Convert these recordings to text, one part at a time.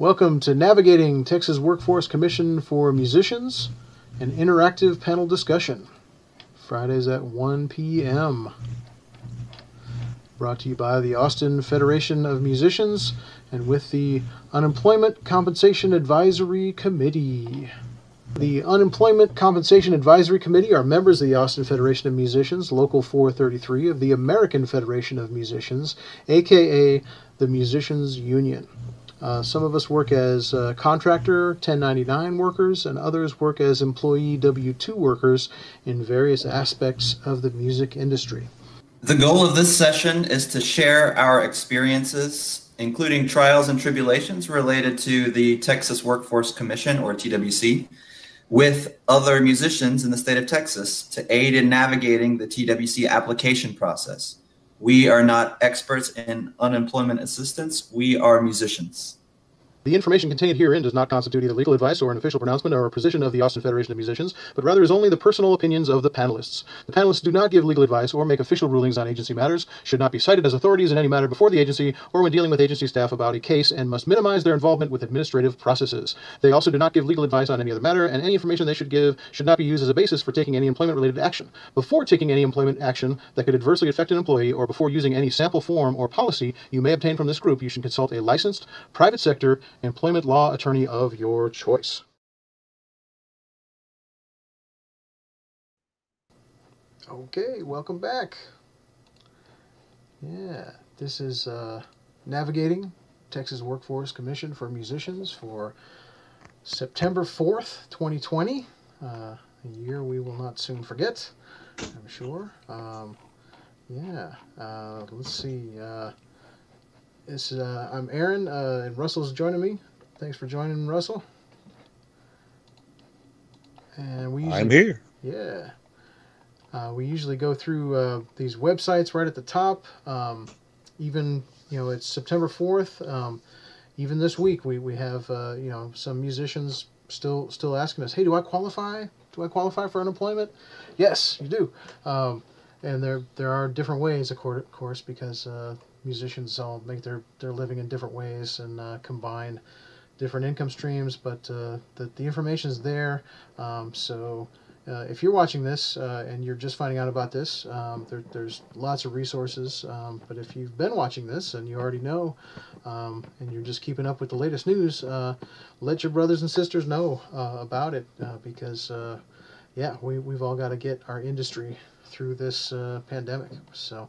Welcome to Navigating Texas Workforce Commission for Musicians, an interactive panel discussion. Fridays at 1 p.m. Brought to you by the Austin Federation of Musicians and with the Unemployment Compensation Advisory Committee. The Unemployment Compensation Advisory Committee are members of the Austin Federation of Musicians, Local 433 of the American Federation of Musicians, aka the Musicians Union. Uh, some of us work as uh, contractor 1099 workers, and others work as employee W 2 workers in various aspects of the music industry. The goal of this session is to share our experiences, including trials and tribulations related to the Texas Workforce Commission, or TWC, with other musicians in the state of Texas to aid in navigating the TWC application process. We are not experts in unemployment assistance. We are musicians. The information contained herein does not constitute either legal advice or an official pronouncement or a position of the Austin Federation of Musicians, but rather is only the personal opinions of the panelists. The panelists do not give legal advice or make official rulings on agency matters, should not be cited as authorities in any matter before the agency or when dealing with agency staff about a case, and must minimize their involvement with administrative processes. They also do not give legal advice on any other matter, and any information they should give should not be used as a basis for taking any employment related action. Before taking any employment action that could adversely affect an employee, or before using any sample form or policy you may obtain from this group, you should consult a licensed private sector employment law attorney of your choice. Okay, welcome back. Yeah, this is uh, Navigating Texas Workforce Commission for Musicians for September 4th, 2020. Uh, a year we will not soon forget, I'm sure. Um, yeah, uh, let's see. This, uh, I'm Aaron, uh, and Russell's joining me. Thanks for joining, Russell. And we usually, I'm here. Yeah. Uh, we usually go through uh, these websites right at the top. Um, even you know it's September fourth. Um, even this week we we have uh, you know some musicians still still asking us, hey, do I qualify? Do I qualify for unemployment? Yes, you do. Um, and there there are different ways, of course, because uh, musicians all make their their living in different ways and uh, combine different income streams, but uh, the, the information is there. Um, so uh, if you're watching this uh, and you're just finding out about this, um, there, there's lots of resources. Um, but if you've been watching this and you already know, um, and you're just keeping up with the latest news, uh, let your brothers and sisters know uh, about it uh, because, yeah, we, we've all got to get our industry through this pandemic. So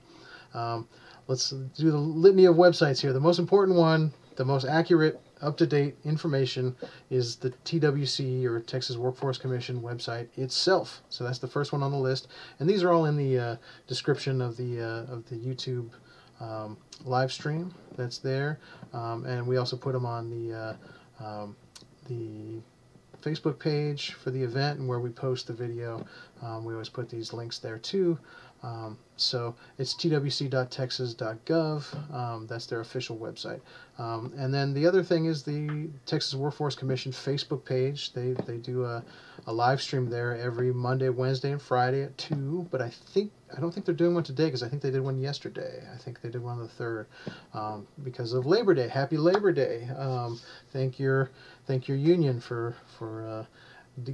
um, let's do the litany of websites here. The most important one, the most accurate up-to-date information is the TWC or Texas Workforce Commission website itself. So that's the first one on the list, and these are all in the uh, description of the uh, of the YouTube um, live stream that's there, um, and we also put them on the uh, um, the Facebook page for the event and where we post the video. Um, we always put these links there too. Um, so it's twc.texas.gov. Um, that's their official website. Um, and then the other thing is the Texas Workforce Commission Facebook page. They, they do a, a live stream there every Monday, Wednesday, and Friday at 2. But I think I don't think they're doing one today because I think they did one yesterday. I think they did one on the 3rd um, because of Labor Day. Happy Labor Day. Um, thank your thank your union for, for uh,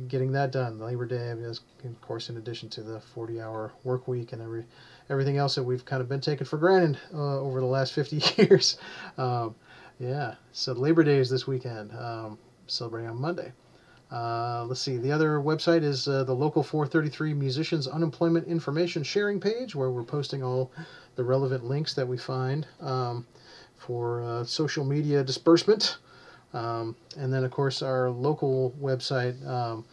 getting that done. Labor Day is, of course, in addition to the 40-hour work week and every everything else that we've kind of been taking for granted uh, over the last 50 years. Um, yeah, so Labor Day is this weekend, um, celebrating on Monday. Uh, let's see, the other website is uh, the Local 433 Musicians Unemployment Information Sharing page, where we're posting all the relevant links that we find um, for uh, social media disbursement. Um, and then, of course, our local website, um,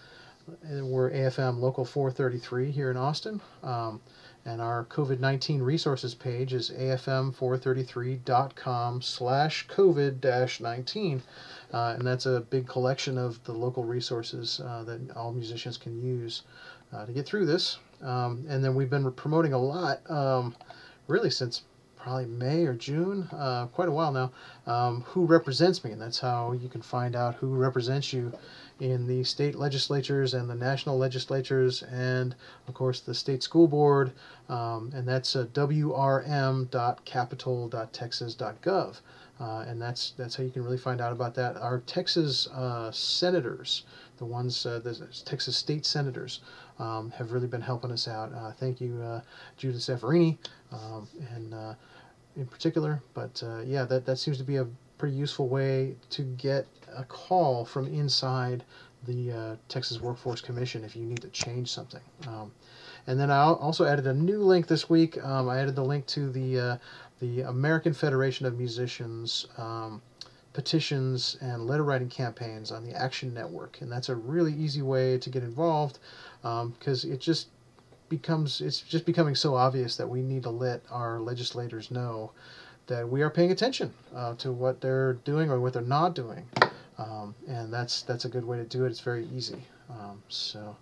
we're AFM Local 433 here in Austin. Um, and our COVID-19 resources page is afm433.com slash COVID-19. Uh, and that's a big collection of the local resources uh, that all musicians can use uh, to get through this. Um, and then we've been promoting a lot, um, really since probably May or June, uh, quite a while now, um, who represents me. And that's how you can find out who represents you in the state legislatures and the national legislatures and, of course, the state school board. Um, and that's uh, wrm.capitol.texas.gov. Uh, and that's that's how you can really find out about that. Our Texas uh, senators, the ones uh, the Texas state senators, um, have really been helping us out. Uh, thank you, uh, Judith Zaffirini, um, and uh, in particular. But yeah, that that seems to be a pretty useful way to get a call from inside the Texas Workforce Commission if you need to change something. Um, and then I also added a new link this week. Um, I added the link to the the American Federation of Musicians um, petitions and letter writing campaigns on the Action Network, and that's a really easy way to get involved because um, it just becomes it's just becoming so obvious that we need to let our legislators know that we are paying attention uh, to what they're doing or what they're not doing, um, and that's that's a good way to do it. It's very easy. Um, so,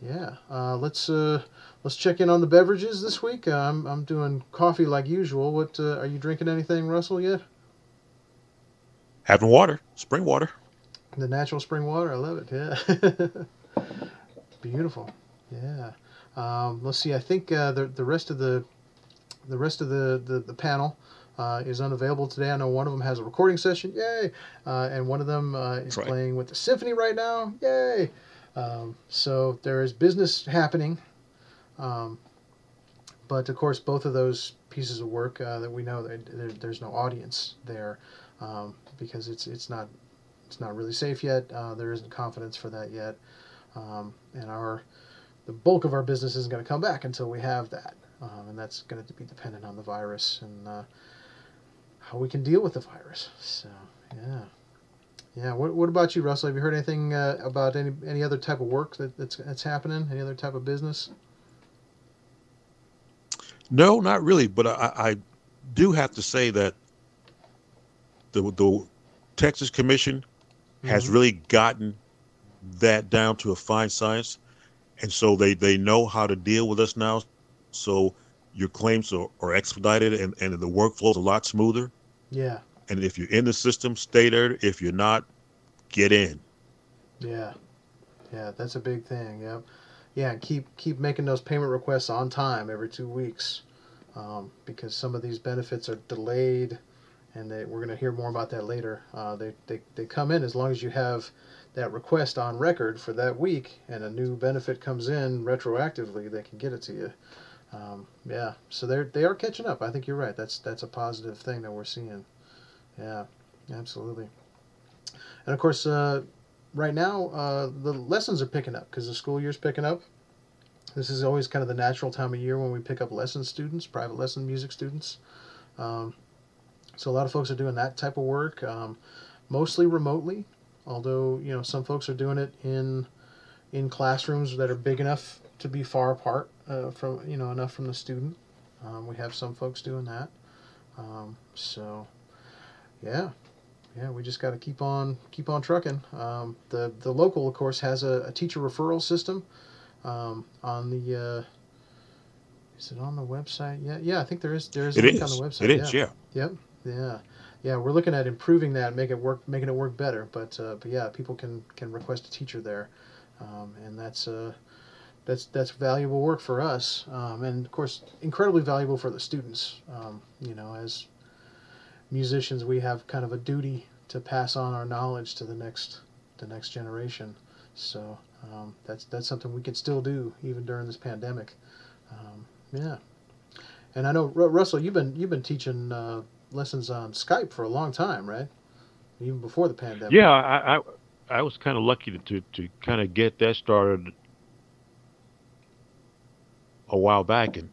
yeah, uh, let's uh, let's check in on the beverages this week. Uh, I'm I'm doing coffee like usual. What uh, are you drinking? Anything, Russell? Yet? Having water, spring water. The natural spring water. I love it. Yeah. Beautiful. Yeah. Um, let's see. I think uh, the the rest of the the rest of the the, the panel. Uh, is unavailable today. I know one of them has a recording session, yay! Uh, and one of them uh, is right. playing with the symphony right now, yay! Um, so there is business happening um, but of course, both of those pieces of work uh, that we know that there, there's no audience there um, because it's it's not it's not really safe yet. Uh, there isn't confidence for that yet, um, and our the bulk of our business isn't going to come back until we have that, um, and that's going to be dependent on the virus and uh, how we can deal with the virus. So yeah. Yeah. What, what about you, Russell? Have you heard anything uh, about any any other type of work that, that's that's happening? Any other type of business? No, not really. But I, I do have to say that the the Texas Commission mm-hmm. has really gotten that down to a fine science, and so they they know how to deal with us now. So your claims are, are expedited, and and the workflow is a lot smoother. Yeah. And if you're in the system, stay there. If you're not, get in. Yeah. Yeah, that's a big thing. Yep yeah, keep keep making those payment requests on time every two weeks, um, because some of these benefits are delayed, and they, we're going to hear more about that later. Uh, they, they they come in as long as you have that request on record for that week, and a new benefit comes in retroactively, they can get it to you. Um, yeah, so they're they are catching up. I think you're right. That's that's a positive thing that we're seeing. Yeah, absolutely. And of course, uh, right now uh, the lessons are picking up because the school year's picking up. This is always kind of the natural time of year when we pick up lesson students, private lesson music students. Um, so a lot of folks are doing that type of work, um, mostly remotely. Although you know some folks are doing it in in classrooms that are big enough to be far apart uh, from you know enough from the student. Um, we have some folks doing that. Um, so yeah, yeah, we just got to keep on keep on trucking. Um, the the local, of course, has a, a teacher referral system um, on the. Uh, is it on the website? Yeah, yeah, I think there is. There is a link is. on the website. It is, yeah. yeah. Yep. Yeah. Yeah, we're looking at improving that, make it work, making it work better. But uh, but yeah, people can can request a teacher there, um, and that's uh, that's that's valuable work for us, um, and of course incredibly valuable for the students. Um, you know, as musicians, we have kind of a duty to pass on our knowledge to the next the next generation. So um, that's that's something we can still do even during this pandemic. Um, yeah, and I know Russell, you've been you've been teaching uh, lessons on Skype for a long time, right? Even before the pandemic. Yeah, I I, I was kind of lucky to, to to kind of get that started a while back, and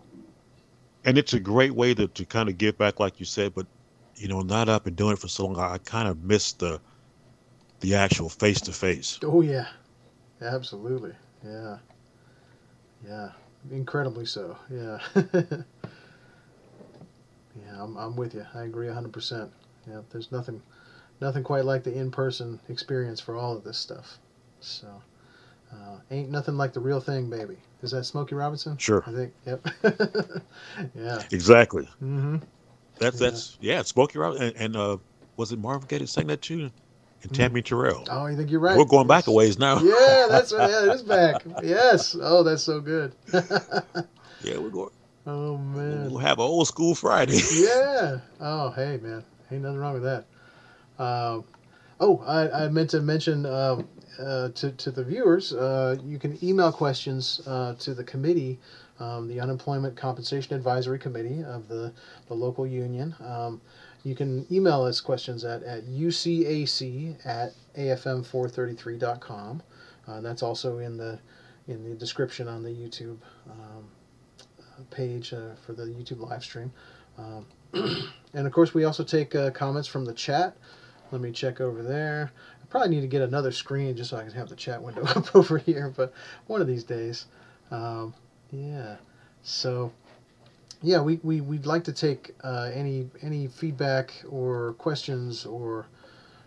and it's a great way to to kind of give back, like you said, but you know, not up and doing it for so long, I kind of missed the the actual face to face. Oh yeah, absolutely. Yeah, yeah, incredibly so. Yeah, yeah. I'm I'm with you. I agree hundred percent. Yeah, there's nothing nothing quite like the in person experience for all of this stuff. So, uh, ain't nothing like the real thing, baby. Is that Smokey Robinson? Sure. I think. Yep. yeah. Exactly. Mm-hmm. That's yeah. that's yeah, Smokey Robinson and, and uh, was it Marvin Gaye that sang that tune? And Tammi Terrell. Oh, you think you're right. We're going back a ways now. Yeah, that's right. Yeah, it is back. Yes. Oh, that's so good. yeah, we're going. Oh man. We'll have an old school Friday. yeah. Oh, hey man. ain't nothing wrong with that. Uh, oh, I, I meant to mention uh, uh, to, to the viewers, uh, you can email questions uh, to the committee, um, the Unemployment Compensation Advisory Committee of the, the local union. Um, you can email us questions at, at ucac at afm433.com. Uh, that's also in the in the description on the YouTube um, page uh, for the YouTube live stream. Um, and of course, we also take uh, comments from the chat. Let me check over there. I probably need to get another screen just so I can have the chat window up over here, but one of these days. Um, yeah. So, yeah, we, we, we'd like to take uh, any, any feedback or questions or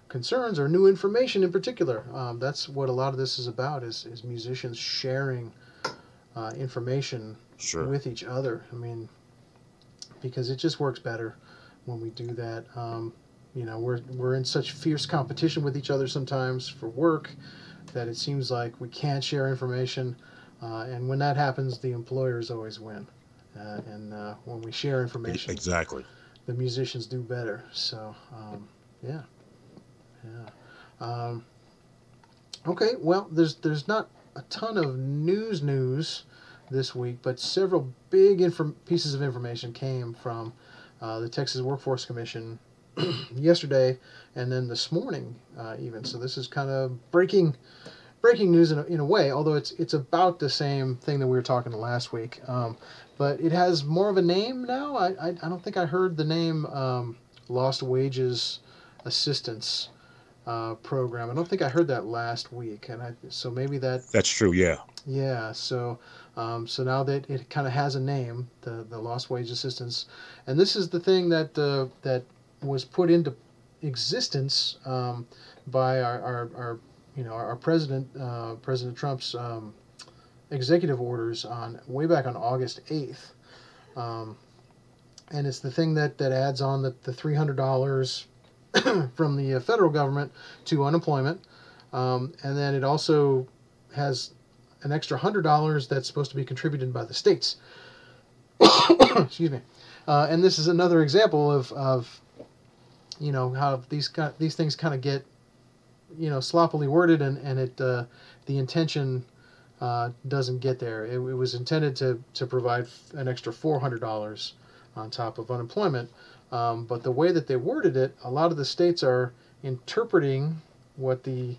concerns or new information in particular. Um, that's what a lot of this is about is, is musicians sharing uh, information Sure. with each other. I mean, because it just works better when we do that. Um, you know, we're we're in such fierce competition with each other sometimes for work that it seems like we can't share information. Uh, and when that happens, the employers always win. Uh, and uh, when we share information, Exactly. the musicians do better. So, um, yeah, yeah. Um, okay, well, there's there's not a ton of news news this week, but several big pieces of information came from uh, the Texas Workforce Commission yesterday and then this morning uh, even. So this is kind of breaking breaking news in a, in a way, although it's it's about the same thing that we were talking last week. Um, but it has more of a name now. I, I, I don't think I heard the name um, Lost Wages Assistance uh, Program. I don't think I heard that last week, and I so maybe that That's true. Yeah. yeah, so um, so now that it kind of has a name, the the lost wage assistance, and this is the thing that uh, that was put into existence um, by our, our, our you know our, president uh, President Trump's um, executive orders on way back on August eighth, um, and it's the thing that that adds on the the three hundred dollars from the uh, federal government to unemployment, um, and then it also has an extra hundred dollars that's supposed to be contributed by the states. Excuse me, uh, and this is another example of, of you know how these these things kind of get you know sloppily worded and and it uh, the intention uh, doesn't get there. It, it was intended to to provide an extra four hundred dollars on top of unemployment, um, but the way that they worded it, a lot of the states are interpreting what the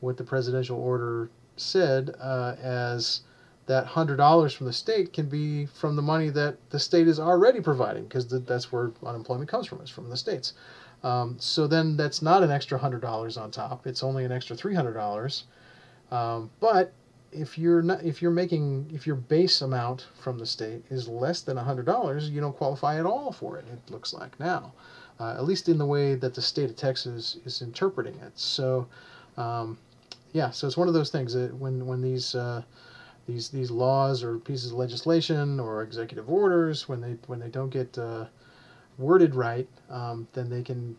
what the presidential order said uh, as that hundred dollars from the state can be from the money that the state is already providing because that's where unemployment comes from is from the states. Um, so then that's not an extra hundred dollars on top. It's only an extra three hundred dollars. Um, but if you're not if you're making if your base amount from the state is less than hundred dollars, you don't qualify at all for it. It looks like now, uh, at least in the way that the state of Texas is interpreting it. So. Um, yeah, so it's one of those things that when when these uh, these these laws or pieces of legislation or executive orders when they when they don't get uh, worded right, um, then they can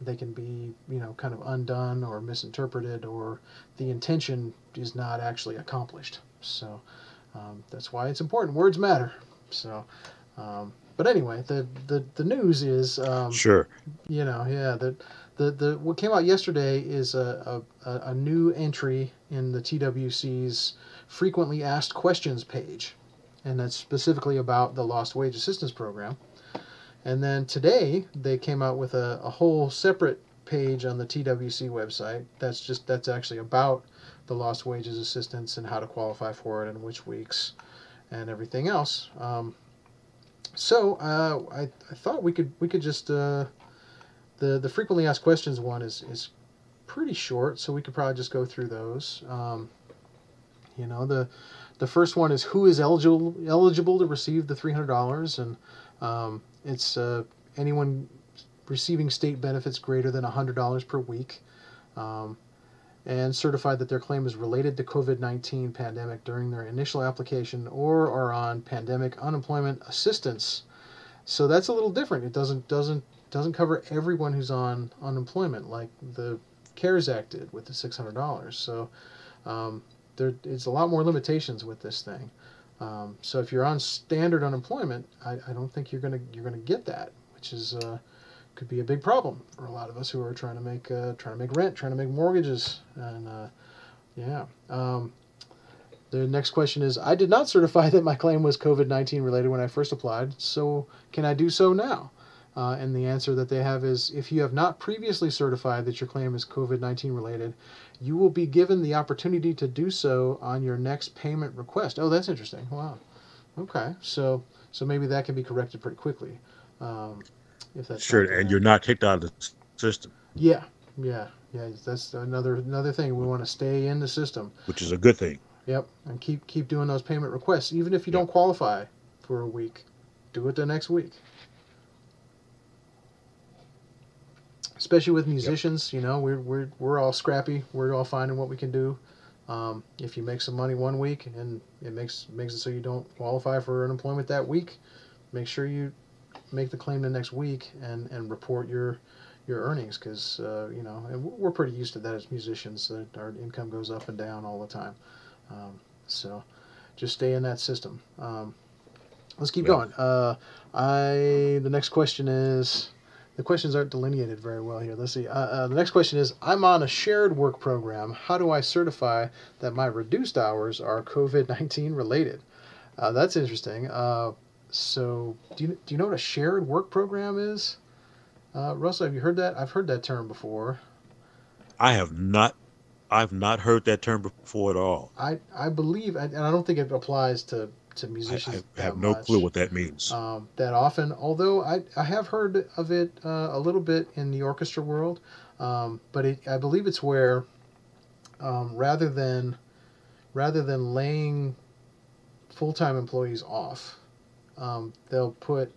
they can be you know kind of undone or misinterpreted or the intention is not actually accomplished. So um, that's why it's important. Words matter. So. Um, but anyway, the, the, the news is um, Sure. you know yeah the the, the what came out yesterday is a, a, a new entry in the TWC's frequently asked questions page and that's specifically about the lost wage assistance program and then today they came out with a, a whole separate page on the TWC website. That's just that's actually about the lost wages assistance and how to qualify for it and which weeks and everything else. Um, so uh, I, I thought we could we could just uh, the the frequently asked questions one is is pretty short, so we could probably just go through those. Um, you know the the first one is who is eligible eligible to receive the three hundred dollars, and um, it's uh, anyone receiving state benefits greater than hundred dollars per week. Um, and certified that their claim is related to COVID-19 pandemic during their initial application or are on pandemic unemployment assistance. So that's a little different. It doesn't doesn't doesn't cover everyone who's on unemployment like the CARES Act did with the $600. So um, there is a lot more limitations with this thing. Um, so if you're on standard unemployment, I, I don't think you're gonna you're gonna get that, which is uh, could be a big problem for a lot of us who are trying to make uh, trying to make rent, trying to make mortgages, and uh, yeah. Um, the next question is: I did not certify that my claim was COVID nineteen related when I first applied, so can I do so now? Uh, and the answer that they have is: if you have not previously certified that your claim is COVID nineteen related, you will be given the opportunity to do so on your next payment request. Oh, that's interesting. Wow. Okay, so so maybe that can be corrected pretty quickly. Um, if that's sure, and you're not kicked out of the system. Yeah, yeah, yeah. That's another another thing. We want to stay in the system, which is a good thing. Yep, and keep keep doing those payment requests, even if you yep. don't qualify for a week. Do it the next week. Especially with musicians, yep. you know, we're we're we're all scrappy. We're all finding what we can do. Um, if you make some money one week and it makes makes it so you don't qualify for unemployment that week, make sure you make the claim the next week and, and report your your earnings because uh, you know we're pretty used to that as musicians that our income goes up and down all the time um, so just stay in that system um, let's keep yeah. going uh, I the next question is the questions aren't delineated very well here let's see uh, uh, the next question is I'm on a shared work program how do I certify that my reduced hours are COVID-19 related uh, that's interesting uh, so, do you, do you know what a shared work program is? Uh, Russell, have you heard that? I've heard that term before. I have not. I've not heard that term before at all. I, I believe, and I don't think it applies to, to musicians. I, I have no much, clue what that means. Um, that often, although I, I have heard of it uh, a little bit in the orchestra world, um, but it, I believe it's where um, rather than rather than laying full time employees off, um, they'll put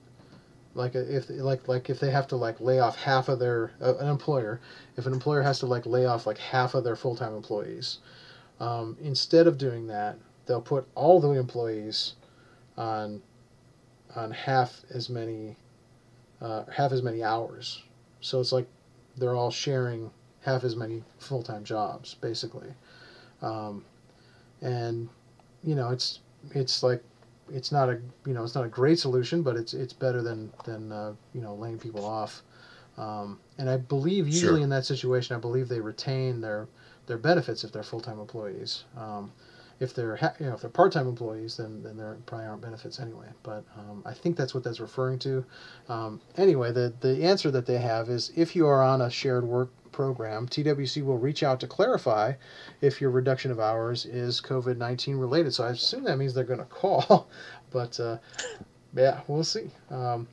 like a, if like like if they have to like lay off half of their uh, an employer if an employer has to like lay off like half of their full-time employees um, instead of doing that they'll put all the employees on on half as many uh, half as many hours so it's like they're all sharing half as many full-time jobs basically um, and you know it's it's like it's not a you know it's not a great solution, but it's it's better than than uh, you know laying people off. Um, and I believe usually sure. in that situation, I believe they retain their their benefits if they're full time employees. Um, if they're you know if they're part time employees, then then there probably aren't benefits anyway. But um, I think that's what that's referring to. Um, anyway, the the answer that they have is if you are on a shared work program, TWC will reach out to clarify if your reduction of hours is COVID 19 related. So I assume that means they're going to call, but uh, yeah, we'll see. Um,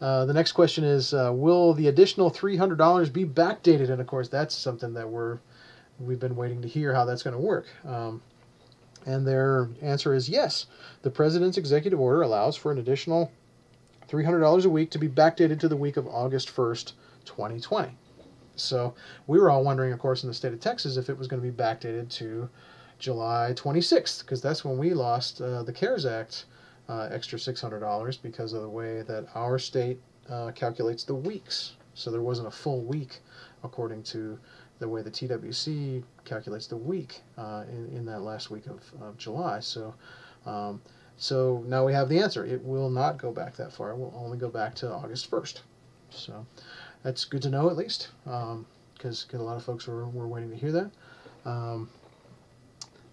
uh, the next question is uh, Will the additional $300 be backdated? And of course, that's something that we're, we've been waiting to hear how that's going to work. Um, and their answer is yes. The president's executive order allows for an additional $300 a week to be backdated to the week of August 1st, 2020. So we were all wondering, of course, in the state of Texas, if it was going to be backdated to July 26th, because that's when we lost uh, the CARES Act uh, extra $600 because of the way that our state uh, calculates the weeks. So there wasn't a full week according to the way the TWC calculates the week uh, in, in that last week of, of July. So, um, so now we have the answer. It will not go back that far. It will only go back to August 1st. So that's good to know at least, because um, a lot of folks were, were waiting to hear that. Um,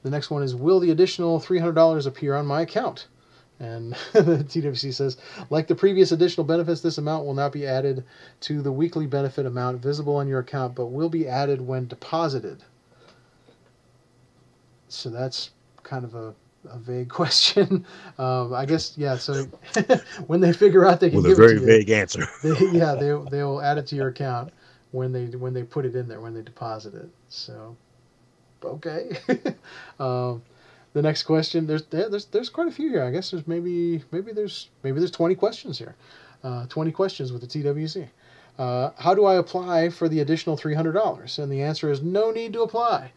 the next one is Will the additional $300 appear on my account? And the TWC says, like the previous additional benefits, this amount will not be added to the weekly benefit amount visible on your account, but will be added when deposited. So that's kind of a a vague question. Um, I guess yeah. So when they figure out they can with give a very it to vague you, answer. they, yeah, they they will add it to your account when they when they put it in there when they deposit it. So okay. um, the next question there's there's there's quite a few here. I guess there's maybe maybe there's maybe there's 20 questions here. Uh, 20 questions with the TWC. Uh, how do I apply for the additional $300? And the answer is no need to apply.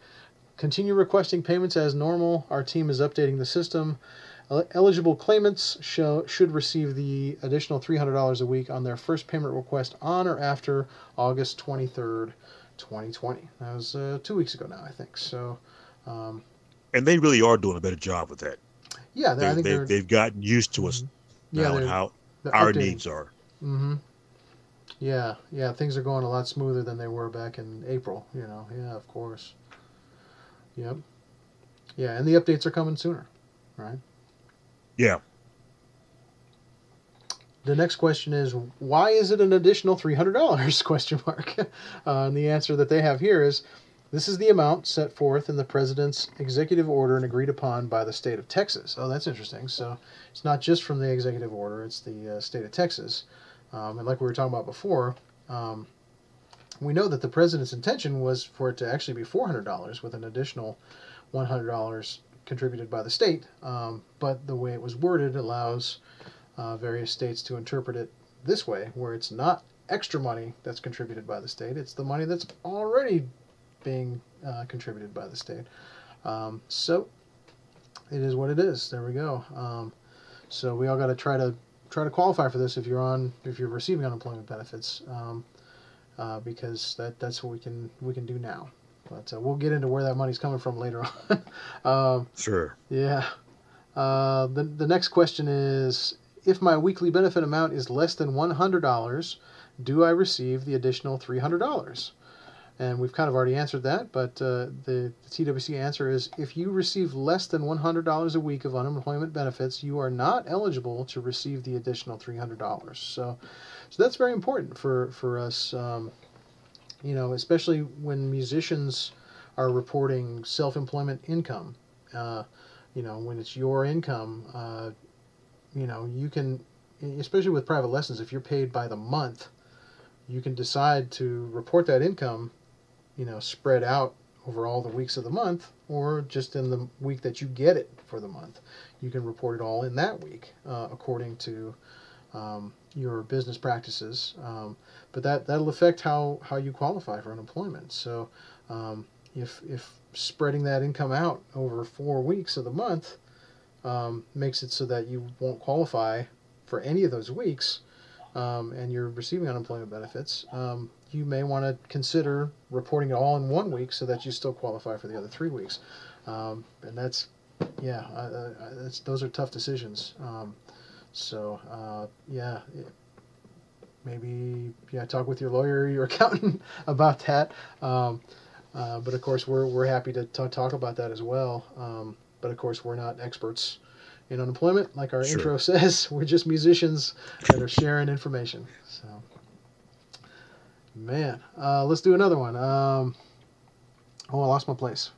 Continue requesting payments as normal. Our team is updating the system. Eligible claimants show, should receive the additional $300 a week on their first payment request on or after August 23rd, 2020. That was uh, two weeks ago now, I think. So, um, and they really are doing a better job with that. Yeah, they, I think they, have gotten used to us mm-hmm. now yeah, and how our needs are. Mm-hmm. Yeah, yeah, things are going a lot smoother than they were back in April. You know, yeah, of course. Yep. Yeah, and the updates are coming sooner, right? Yeah. The next question is why is it an additional three hundred dollars? Question mark. Uh, and the answer that they have here is this is the amount set forth in the president's executive order and agreed upon by the state of Texas. Oh, that's interesting. So it's not just from the executive order; it's the uh, state of Texas. Um, and like we were talking about before, um, we know that the president's intention was for it to actually be four hundred dollars with an additional one hundred dollars contributed by the state. Um, but the way it was worded allows uh, various states to interpret it this way, where it's not extra money that's contributed by the state, it's the money that's already being uh, contributed by the state. Um, so it is what it is. There we go. Um, so we all got to try to try to qualify for this if you're on if you're receiving unemployment benefits, um, uh, because that that's what we can we can do now. But uh, we'll get into where that money's coming from later on. um, Sure. yeah. Uh, the, the next question is If my weekly benefit amount is less than $100, do I receive the additional $300? And we've kind of already answered that, but uh, the, the TWC answer is if you receive less than $100 a week of unemployment benefits, you are not eligible to receive the additional $300. So, so that's very important for, for us, um, you know, especially when musicians are reporting self employment income. Uh, you know, when it's your income, uh, you know, you can, especially with private lessons, if you're paid by the month, you can decide to report that income, you know, spread out over all the weeks of the month, or just in the week that you get it for the month. You can report it all in that week, uh, according to um, your business practices. Um, but that that'll affect how how you qualify for unemployment. So um, if if spreading that income out over four weeks of the month um, makes it so that you won't qualify for any of those weeks, um, and you're receiving unemployment benefits, um, you may want to consider reporting it all in one week so that you still qualify for the other three weeks. Um, and that's, yeah, uh, that's, those are tough decisions. Um, so, uh, yeah, maybe yeah, talk with your lawyer or your accountant about that. Um, uh, but of course, we're, we're happy to t- talk about that as well. Um, but of course, we're not experts in unemployment, like our Sure. intro says. We're just musicians that are sharing information. So, man, uh, let's do another one. Um, oh, I lost my place.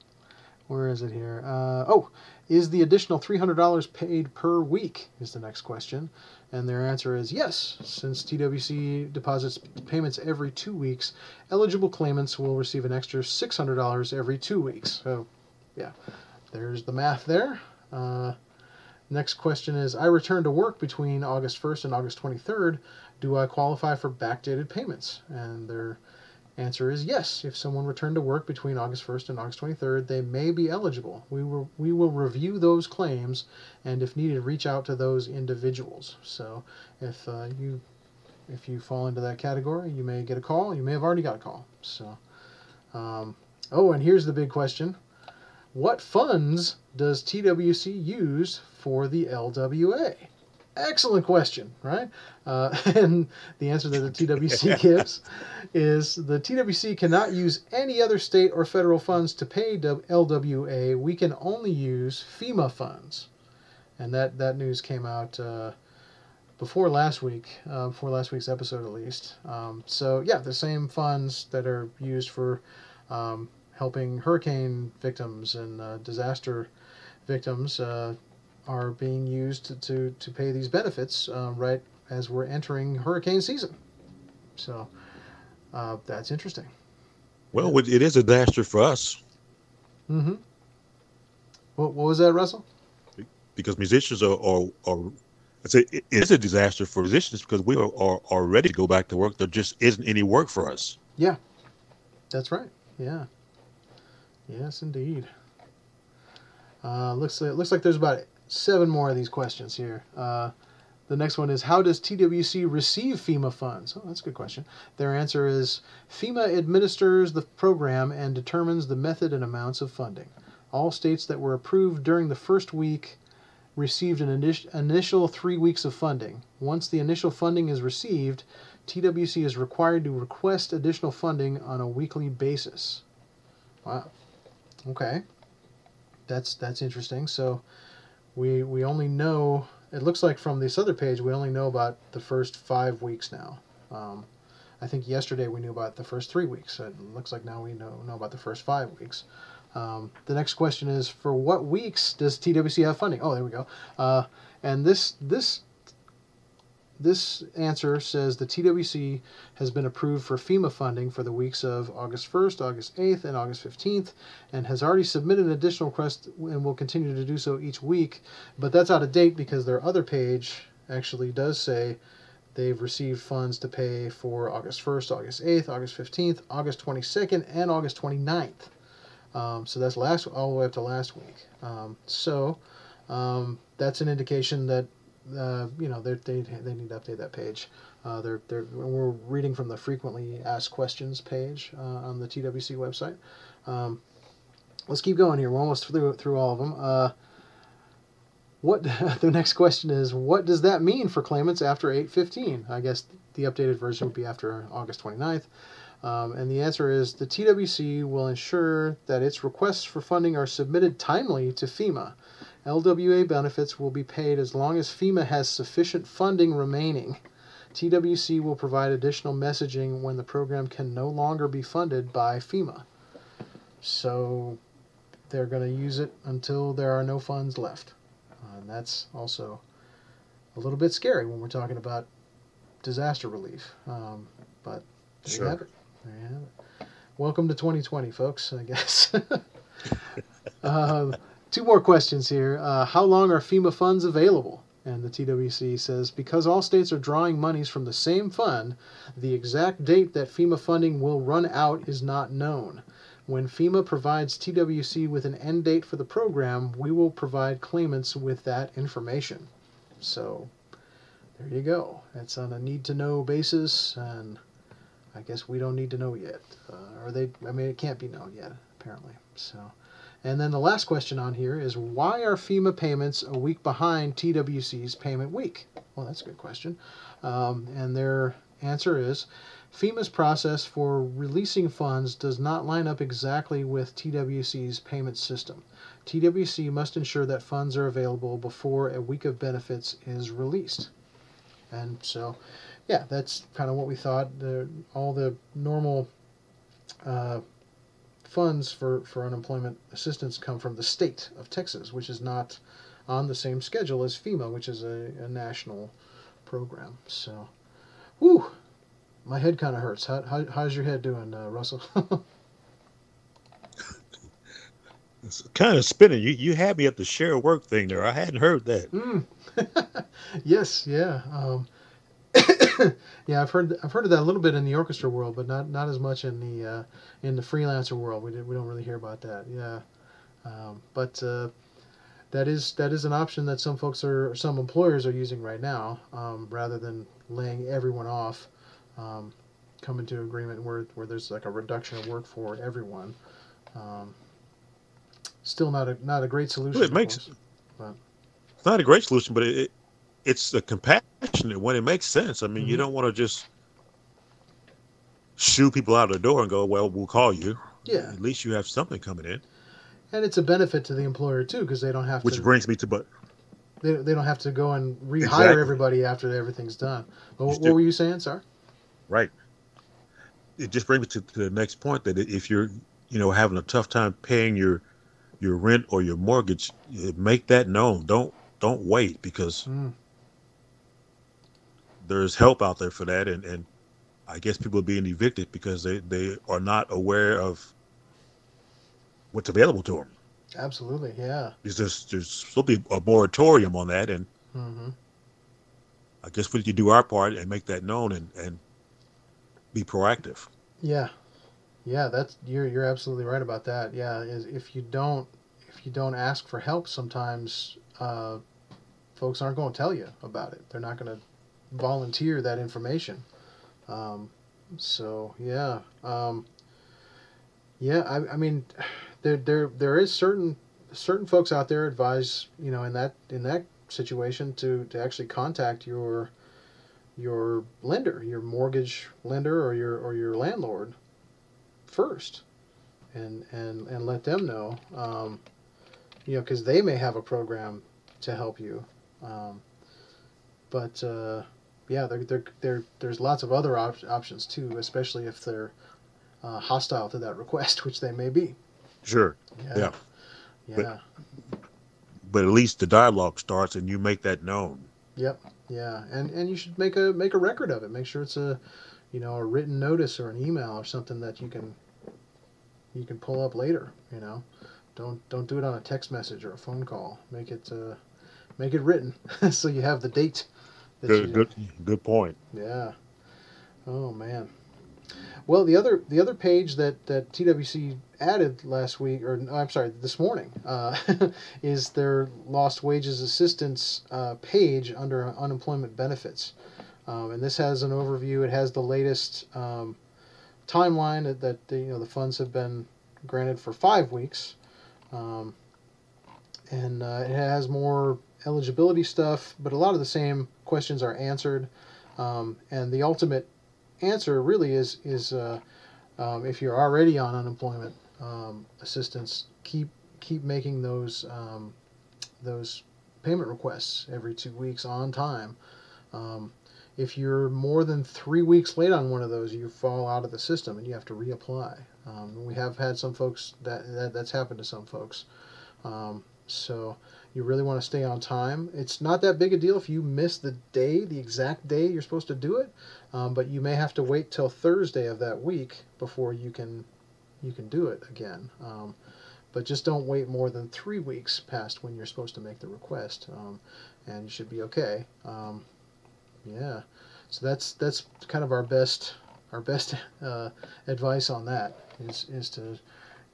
Where is it here? Uh, oh, is the additional $300 paid per week? Is the next question. And their answer is yes. Since TWC deposits payments every two weeks, eligible claimants will receive an extra $600 every two weeks. So, yeah, there's the math there. Uh, next question is I return to work between August 1st and August 23rd. Do I qualify for backdated payments? And their answer is yes. If someone returned to work between August 1st and August 23rd, they may be eligible. We will, we will review those claims and, if needed, reach out to those individuals. So if uh, you if you fall into that category, you may get a call. You may have already got a call. So, um, oh, and here's the big question: What funds does TWC use for the LWA? Excellent question, right? Uh, and the answer that the TWC gives is the TWC cannot use any other state or federal funds to pay LWA. We can only use FEMA funds, and that that news came out. Uh, before last week, uh, before last week's episode at least. Um, so yeah, the same funds that are used for um, helping hurricane victims and uh, disaster victims uh, are being used to, to, to pay these benefits uh, right as we're entering hurricane season. So uh, that's interesting. Well, it it is a disaster for us Mm-hmm. What, what was that, Russell? because musicians are, are, are I say it is a disaster for musicians because we are, are, are ready to go back to work. There just isn't any work for us. Yeah, that's right. Yeah. Yes, indeed. Uh, looks like, looks like there's about seven more of these questions here. Uh, the next one is How does TWC receive FEMA funds? Oh, that's a good question. Their answer is FEMA administers the program and determines the method and amounts of funding. All states that were approved during the first week received an init- initial three weeks of funding. Once the initial funding is received, TWC is required to request additional funding on a weekly basis. Wow. Okay. That's that's interesting. So we we only know it looks like from this other page we only know about the first five weeks now. Um, I think yesterday we knew about the first three weeks. It looks like now we know know about the first five weeks. Um, the next question is for what weeks does TWC have funding? Oh, there we go. Uh, and this this this answer says the TWC has been approved for FEMA funding for the weeks of August 1st, August 8th, and August 15th, and has already submitted an additional request and will continue to do so each week. But that's out of date because their other page actually does say they've received funds to pay for August 1st, August 8th, August 15th, August 22nd, and August 29th. Um, so that's last all the way up to last week. Um, so um, that's an indication that uh, you know they they they need to update that page. Uh, they're they're we're reading from the frequently asked questions page uh, on the TWC website. Um, let's keep going here. We're almost through through all of them. Uh, what the next question is? What does that mean for claimants after 8:15? I guess the updated version would be after August 29th. Um, and the answer is the TWC will ensure that its requests for funding are submitted timely to FEMA. LWA benefits will be paid as long as FEMA has sufficient funding remaining. TWC will provide additional messaging when the program can no longer be funded by FEMA. So they're going to use it until there are no funds left. Uh, and that's also a little bit scary when we're talking about disaster relief. Um, but there Sure. you have it. There you have it. Welcome to 2020, folks, I guess. um, two more questions here. Uh, how long are FEMA funds available? And the TWC says because all states are drawing monies from the same fund, the exact date that FEMA funding will run out is not known. When FEMA provides TWC with an end date for the program, we will provide claimants with that information. So there you go. It's on a need to know basis, and I guess we don't need to know yet. Uh, or they, I mean, it can't be known yet, apparently. So. And then the last question on here is why are FEMA payments a week behind TWC's payment week? Well, that's a good question. Um, and their answer is FEMA's process for releasing funds does not line up exactly with TWC's payment system. TWC must ensure that funds are available before a week of benefits is released. And so, yeah, that's kind of what we thought. The, all the normal uh, funds for, for unemployment assistance come from the state of Texas, which is not on the same schedule as FEMA, which is a, a national program. So, whew, my head kind of hurts. How, how, how's your head doing, uh, Russell? It's kind of spinning. You you had me at the share work thing there. I hadn't heard that. Mm. yes, yeah, um, yeah. I've heard I've heard of that a little bit in the orchestra world, but not not as much in the uh, in the freelancer world. We did, we don't really hear about that. Yeah, um, but uh, that is that is an option that some folks are some employers are using right now, um, rather than laying everyone off. Um, coming to agreement where where there's like a reduction of work for everyone. Um, still not a not a great solution. Well, it makes course. But- it's not a great solution, but it, it it's a compassionate when It makes sense. I mean, you Mhm. don't want to just shoo people out of the door and go, "Well, we'll call you." Yeah. At least you have something coming in. And it's a benefit to the employer too, because they don't have Which to. Which brings me to, but they, they don't have to go and rehire Exactly. everybody after everything's done. But You what, still- were you saying, sir? right. It just brings me to, to the next point that if you're, you know, having a tough time paying your your rent or your mortgage, eh, make that known. Don't don't wait because Mm, there's help out there for that, and and I guess people are being evicted because they they are not aware of what's available to them. absolutely, yeah. There's just there's supposed to be a moratorium on that, and hmm I guess we need to do our part and make that known and and be proactive. Yeah, yeah. That's you're you're absolutely right about that. Yeah, is if you don't if you don't ask for help, sometimes uh, folks aren't going to tell you about it. They're not going to volunteer that information. Um, so yeah, um, yeah. I, I mean, there there there is certain certain folks out there advise you know in that in that situation to to actually contact your your lender, your mortgage lender or your or your landlord first, and and and let them know, um, you know, because they may have a program to help you. Um, but uh, yeah, there, there, there, there's lots of other op- options too, especially if they're uh, hostile to that request, which they may be. Sure. Yeah. Yeah. Yeah. But, but at least the dialogue starts and you make that known. Yep. Yeah. And and you should make a make a record of it. Make sure it's a you know, a written notice or an email or something that you can you can pull up later, you know. Don't don't do it on a text message or a phone call. Make it uh, make it written so you have the date. Good, you- good, good point. Yeah. Oh man. Well, the other the other page that that TWC added last week, or no, I'm sorry, this morning, uh, is their lost wages assistance uh, page under unemployment benefits, um, and this has an overview. It has the latest um, timeline that, that the, you know the funds have been granted for five weeks, um, and uh, it has more eligibility stuff, but a lot of the same questions are answered. Um, and the ultimate answer really is is uh, um, if you're already on unemployment um, assistance, keep keep making those um, those payment requests every two weeks on time. Um, if you're more than three weeks late on one of those, you fall out of the system and you have to reapply. Um, we have had some folks that, that that's happened to some folks. So you really want to stay on time. It's not that big a deal if you miss the day, the exact day you're supposed to do it, um, but you may have to wait till Thursday of that week before you can you can do it again. Um, but just don't wait more than three weeks past when you're supposed to make the request, um, and you should be okay. Um, yeah, so that's that's kind of our best our best uh, advice on that is is to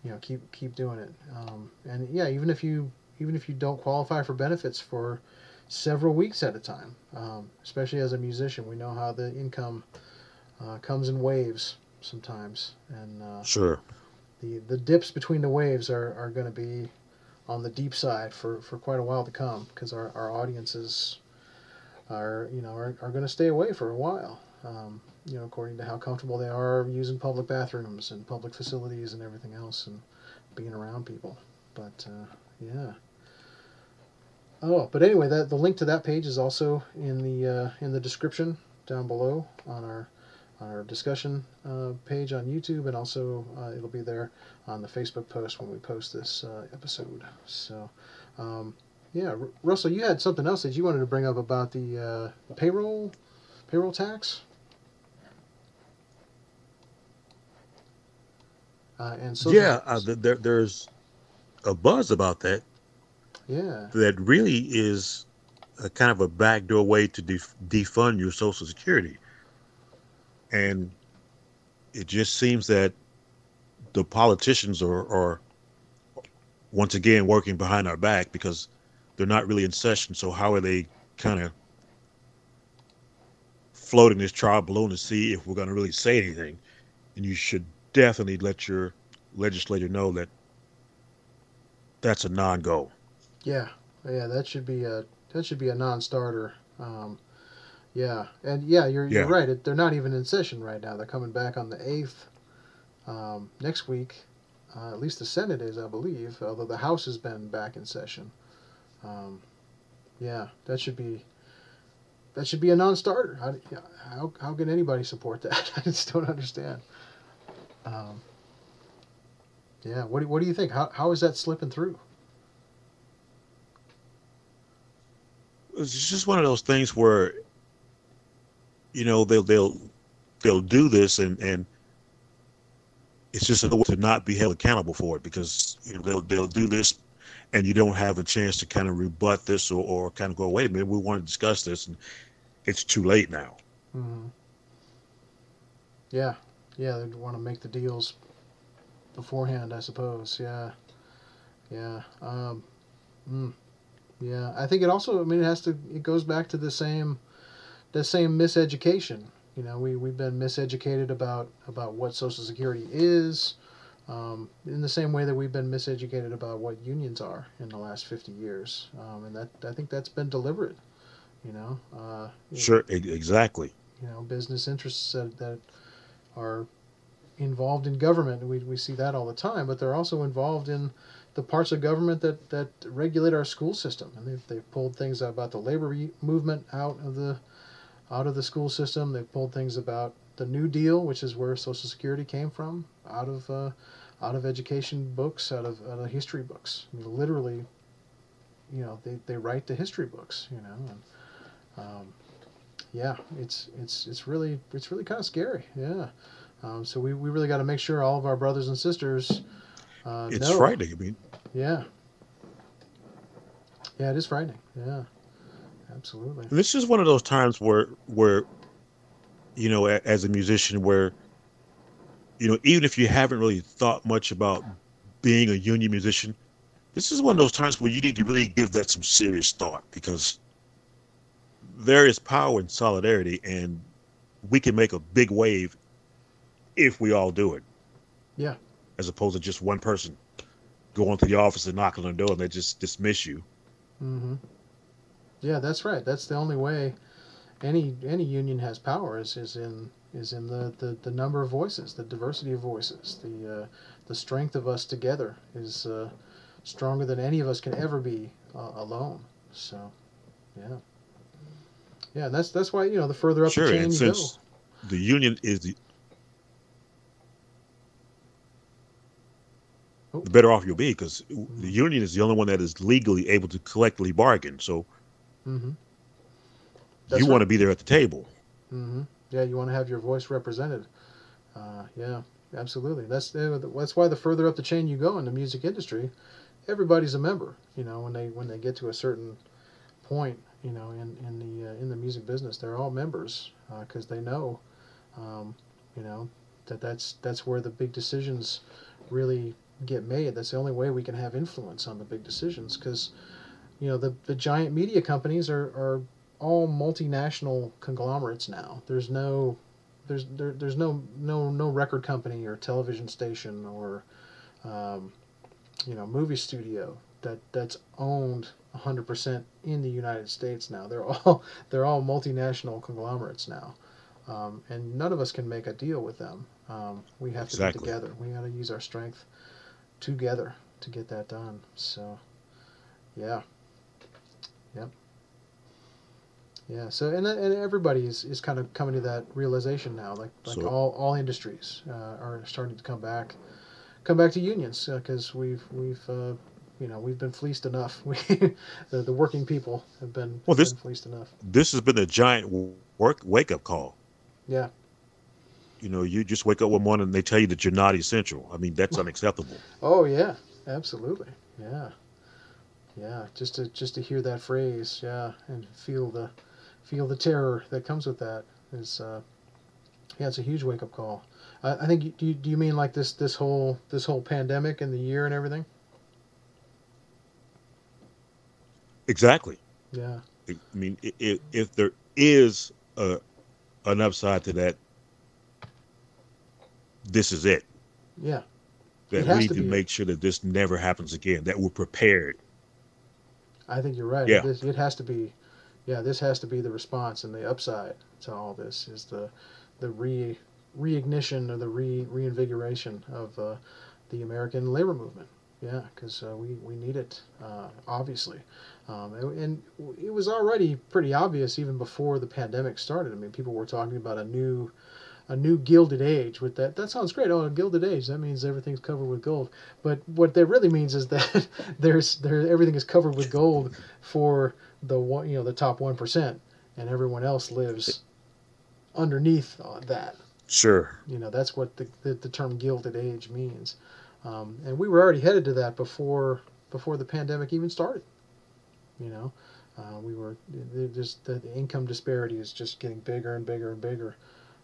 you know keep keep doing it. Um, and yeah, even if you even if you don't qualify for benefits for several weeks at a time, um, especially as a musician, we know how the income uh, comes in waves sometimes, and uh, Sure. the the dips between the waves are, are going to be on the deep side for, for quite a while to come because our, our audiences are you know are, are going to stay away for a while um, you know according to how comfortable they are using public bathrooms and public facilities and everything else and being around people. But uh, yeah oh but anyway that the link to that page is also in the uh, in the description down below on our on our discussion uh, page on YouTube, and also uh, it'll be there on the Facebook post when we post this uh, episode. So, um, yeah, R- Russell, you had something else that you wanted to bring up about the uh, payroll payroll tax. Uh, and so yeah, there, there's a buzz about that yeah, that really is a kind of a backdoor way to def- defund your Social Security. And it just seems that the politicians are, are once again working behind our back because they're not really in session. So how are they kind of floating this trial balloon to see if we're going to really say anything? And you should definitely let your legislator know that that's a non-go. Yeah, yeah. That should be a that should be a non-starter. Um, yeah, and yeah, you're you're right. It, they're not even in session right now. They're coming back on the eighth um, next week. Uh, at least the Senate is, I believe. Although the House has been back in session. Um, yeah, that should be that should be a non-starter. How, how, how can anybody support that? I just don't understand. Um, yeah, what do, what do you think? How, how is that slipping through? It's just one of those things where you know they'll they'll they'll do this and and it's just a way to not be held accountable for it because you know they'll they'll do this and you don't have a chance to kind of rebut this or, or kind of go wait a minute we want to discuss this and it's too late now. Hmm Yeah, yeah, they want to make the deals beforehand, I suppose. Yeah, yeah, um, mm, yeah. I think it also. I mean, it has to. It goes back to the same, the same miseducation. You know, we we've been miseducated about about what Social Security is, Um, in the same way that we've been miseducated about what unions are in the last 50 years, um, and that I think that's been deliberate. You know, uh, sure, exactly. You know, business interests that, that are involved in government. We, we see that all the time, but they're also involved in the parts of government that, that regulate our school system. And they've, they've pulled things about the labor movement out of the out of the school system. They've pulled things about the New Deal, which is where Social Security came from, out of uh, out of education books, out of, out of history books. I mean, literally, you know, they, they write the history books, you know, and um, yeah, it's it's it's really it's really kind of scary. Yeah. Um, so we, we really got to make sure all of our brothers and sisters. Uh, it's know. frightening. I mean. Yeah. Yeah, it is frightening. Yeah. Absolutely. And this is one of those times where where, you know, as a musician, where, you know, even if you haven't really thought much about being a union musician, this is one of those times where you need to really give that some serious thought because there is power in solidarity and we can make a big wave if we all do it. Yeah. As opposed to just one person going to the office and knocking on the door and they just dismiss you. Mm-hmm. Yeah, that's right. That's the only way any any union has power is, is in is in the, the, the number of voices, the diversity of voices, the uh, the strength of us together is uh, stronger than any of us can ever be uh, alone. So, yeah, yeah, and that's that's why you know the further up sure, the chain and you since go. the union is the the better off you'll be because the union is the only one that is legally able to collectively bargain. So Mm-hmm. you want to be there at the table. Mm-hmm. Yeah, you want to have your voice represented. Uh, yeah, absolutely. That's that's why the further up the chain you go in the music industry, everybody's a member. You know, when they when they get to a certain point, you know, in in the uh, in the music business, they're all members because uh, they know, um, you know, that that's that's where the big decisions really get made. That's the only way we can have influence on the big decisions because you know the, the giant media companies are, are all multinational conglomerates now. There's no there's there, there's no no no record company or television station or um, you know movie studio that that's owned 100% in the United States now. They're all they're all multinational conglomerates now, um, and none of us can make a deal with them. Um, we have exactly. to be together. We got to use our strength together to get that done. So, yeah. Yep. Yeah. So and and everybody is, is kind of coming to that realization now. Like like So- all all industries uh, are starting to come back, come back to unions because we've we've uh, you know we've been fleeced enough. We the, the working people have been, Well, this- been fleeced enough. This has been a giant work wake up call. Yeah. You know, you just wake up one morning and they tell you that you're not essential. I mean, that's unacceptable. Oh yeah. Absolutely. Yeah. Yeah. Just to just to hear that phrase, yeah, and feel the feel the terror that comes with that is uh, yeah, it's a huge wake up call. I, I think do you, do you mean like this this whole this whole pandemic and the year and everything? Exactly. Yeah. I mean, i- i- if there is a, an upside to that, this is it. Yeah. That It we need to to make sure that this never happens again. That we're prepared. I think you're right. Yeah. This, it has to be, yeah, this has to be the response and the upside to all this is the, the re, reignition or the re, reinvigoration of uh, the American labor movement. Yeah, because uh, we, we need it, uh, obviously. Um, and, and it was already pretty obvious even before the pandemic started. I mean, people were talking about a new, a new gilded age. With that, that sounds great. Oh, a gilded age. That means everything's covered with gold. But what that really means is that there's there everything is covered with gold for the one, you know, the top one percent, and everyone else lives underneath uh, that. Sure. You know, that's what the, the, the term gilded age means. Um, and we were already headed to that before before the pandemic even started. You know, uh, we were the- just the income disparity is just getting bigger and bigger and bigger.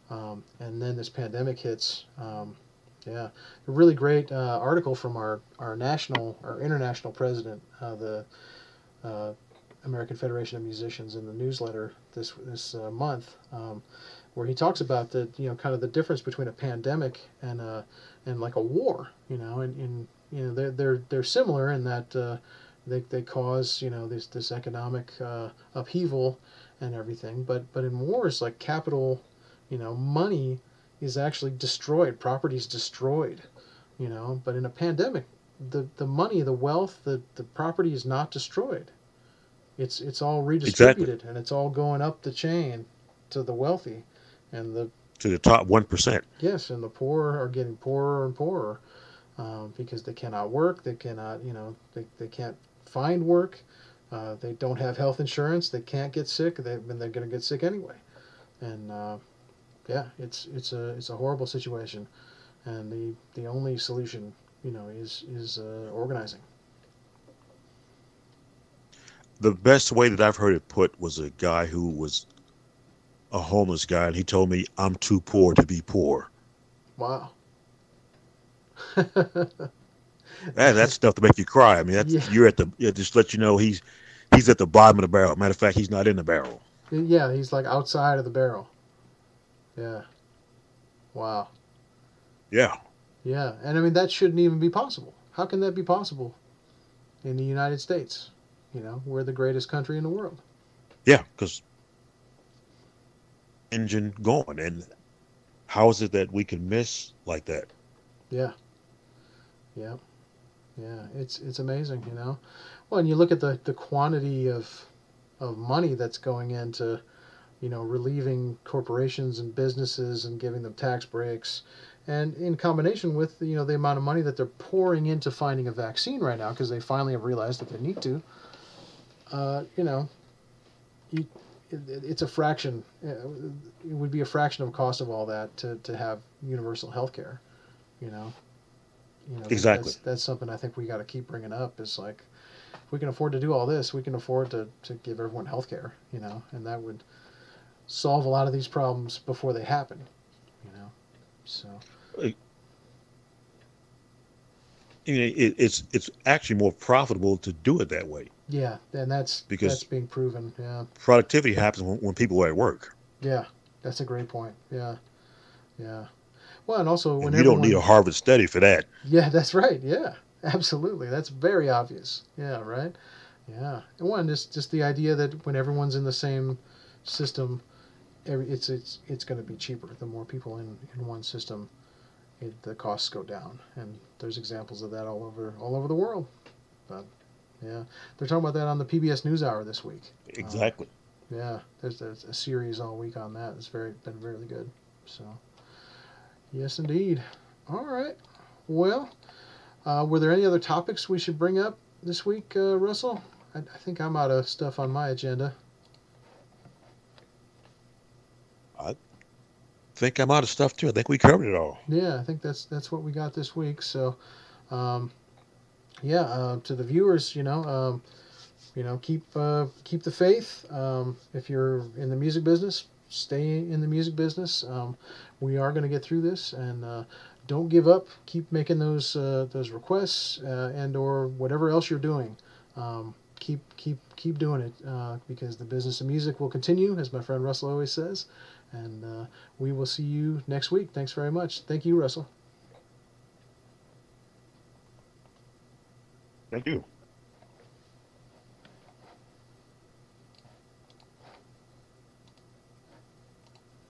Um, and then this pandemic hits. Um, yeah, a really great uh, article from our, our national our international president, uh, the uh, American Federation of Musicians in the newsletter this this uh, month, um, where he talks about the you know kind of the difference between a pandemic and a and like a war, you know, and, and you know they're they're they're similar in that uh, they they cause you know this this economic uh, upheaval and everything, but but in wars like capital, you know, money is actually destroyed, property is destroyed, you know, but in a pandemic, the the money, the wealth, the the property is not destroyed. It's it's all redistributed exactly. and it's all going up the chain to the wealthy and the to the top one percent. Yes, and the poor are getting poorer and poorer uh, because they cannot work. They cannot, you know, they, they can't find work. Uh, they don't have health insurance. They can't get sick. They and they're going to get sick anyway. And uh, yeah, it's it's a it's a horrible situation. And the the only solution, you know, is is uh, organizing. The best way that I've heard it put was a guy who was a homeless guy, and he told me, "I'm too poor to be poor." Wow. that, that's stuff to make you cry. I mean, that's, yeah. you're at the yeah, just let you know he's he's at the bottom of the barrel. Matter of fact, he's not in the barrel. Yeah, he's like outside of the barrel. Yeah. Wow. Yeah. Yeah, and I mean that shouldn't even be possible. How can that be possible in the United States? You know, we're the greatest country in the world. Yeah, because engine going, and how is it that we can miss like that? Yeah. Yeah. Yeah. It's it's amazing, you know. Well, and you look at the the quantity of of money that's going into, you know, relieving corporations and businesses and giving them tax breaks, and in combination with you know the amount of money that they're pouring into finding a vaccine right now because they finally have realized that they need to. Uh, you know, you, it, it's a fraction. Uh, it would be a fraction of the cost of all that to, to have universal health care. You know, you know, exactly. That's, that's something I think we got to keep bringing up. Is like, if we can afford to do all this, we can afford to, to give everyone health care, you know, and that would solve a lot of these problems before they happen, you know. So. You know, it, it's it's actually more profitable to do it that way. Yeah, and that's because that's being proven. Yeah. Productivity happens when, when people are at work. Yeah, that's a great point. Yeah, yeah. Well, and also when and you don't need a Harvard study for that. Yeah, that's right. Yeah, absolutely. That's very obvious. Yeah, right. Yeah, and one just just the idea that when everyone's in the same system, every, it's it's it's going to be cheaper. The more people in in one system, it, the costs go down, and there's examples of that all over all over the world. But yeah, they're talking about that on the PBS NewsHour this week. Exactly. Uh, yeah, there's, there's a series all week on that. It's very been really good. So. Yes, indeed. All right. Well, uh, were there any other topics we should bring up this week, uh, Russell? I, I, think I'm out of stuff on my agenda. I think I'm out of stuff too. I think we covered it all. Yeah, I think that's that's what we got this week. So, um, yeah, uh, to the viewers, you know, um, you know, keep uh, keep the faith. Um, if you're in the music business, stay in the music business. Um, we are going to get through this, and uh, don't give up. Keep making those uh, those requests uh, and or whatever else you're doing. Um, keep keep keep doing it uh, because the business of music will continue, as my friend Russell always says. And uh, we will see you next week. Thanks very much. Thank you, Russell. Thank you.